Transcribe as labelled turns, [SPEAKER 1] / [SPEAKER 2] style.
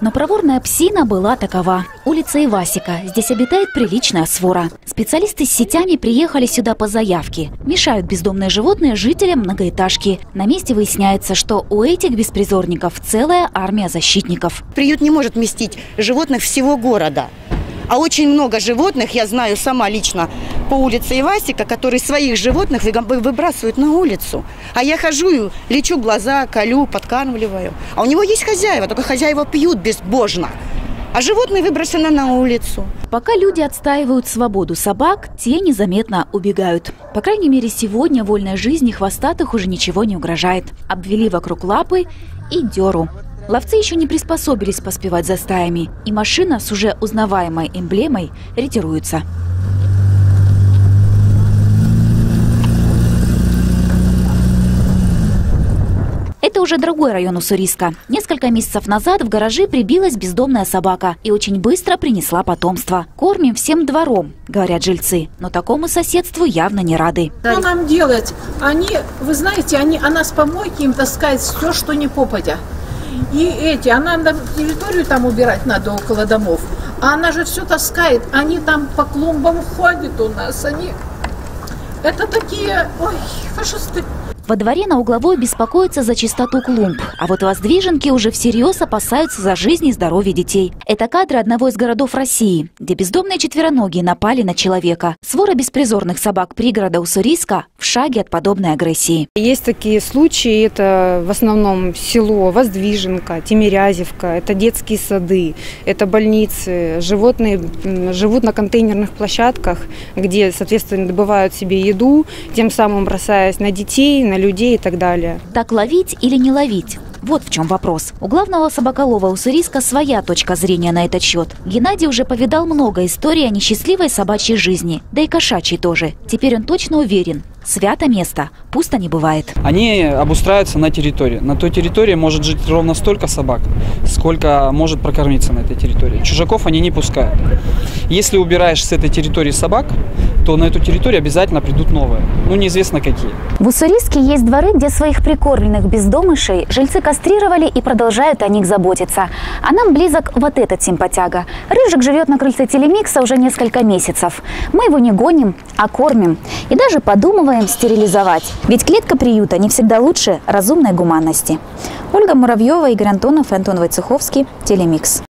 [SPEAKER 1] Но проворная псина была такова. Улица Ивасика. Здесь обитает приличная свора. Специалисты с сетями приехали сюда по заявке. Мешают бездомные животные жителям многоэтажки. На месте выясняется, что у этих беспризорников целая армия защитников.
[SPEAKER 2] Приют не может вместить животных всего города. А очень много животных, я знаю сама лично, по улице Ивасика, которые своих животных вы- выбрасывают на улицу. А я хожу лечу глаза, колю, подкармливаю. А у него есть хозяева, только хозяева пьют безбожно. А животные выброшены на улицу.
[SPEAKER 1] Пока люди отстаивают свободу собак, те незаметно убегают. По крайней мере, сегодня вольной жизни хвостатых уже ничего не угрожает. Обвели вокруг лапы и деру. Ловцы еще не приспособились поспевать за стаями, и машина с уже узнаваемой эмблемой ретируется. Уже другой район Уссурийска. Несколько месяцев назад в гараже прибилась бездомная собака и очень быстро принесла потомство. Кормим всем двором, говорят жильцы, но такому соседству явно не рады.
[SPEAKER 3] Что нам делать? Они, вы знаете, они, она с помойки им таскает все, что не попадя. И эти, она на территорию там убирать надо около домов. А она же все таскает. Они там по клумбам ходят у нас. Они, это такие, ой, фашисты.
[SPEAKER 1] Во дворе на угловой беспокоятся за чистоту клумб, а вот воздвиженки уже всерьез опасаются за жизнь и здоровье детей. Это кадры одного из городов России, где бездомные четвероногие напали на человека. Свора беспризорных собак пригорода Уссурийска в шаге от подобной агрессии.
[SPEAKER 4] Есть такие случаи, это в основном село Воздвиженка, Тимирязевка, это детские сады, это больницы. Животные живут на контейнерных площадках, где, соответственно, добывают себе еду, тем самым бросаясь на детей, на людей и так далее.
[SPEAKER 1] Так ловить или не ловить? Вот в чем вопрос. У главного собаколова Уссурийска своя точка зрения на этот счет. Геннадий уже повидал много историй о несчастливой собачьей жизни, да и кошачьей тоже. Теперь он точно уверен, свято место, пусто не бывает.
[SPEAKER 5] Они обустраиваются на территории. На той территории может жить ровно столько собак, сколько может прокормиться на этой территории. Чужаков они не пускают. Если убираешь с этой территории собак, то на эту территорию обязательно придут новые. Ну, неизвестно какие.
[SPEAKER 1] В Уссурийске есть дворы, где своих прикормленных бездомышей жильцы кастрировали и продолжают о них заботиться. А нам близок вот этот симпатяга. Рыжик живет на крыльце телемикса уже несколько месяцев. Мы его не гоним, а кормим. И даже подумываем стерилизовать. Ведь клетка приюта не всегда лучше разумной гуманности. Ольга Муравьева, Игорь Антонов и Антон Войцеховский. Телемикс.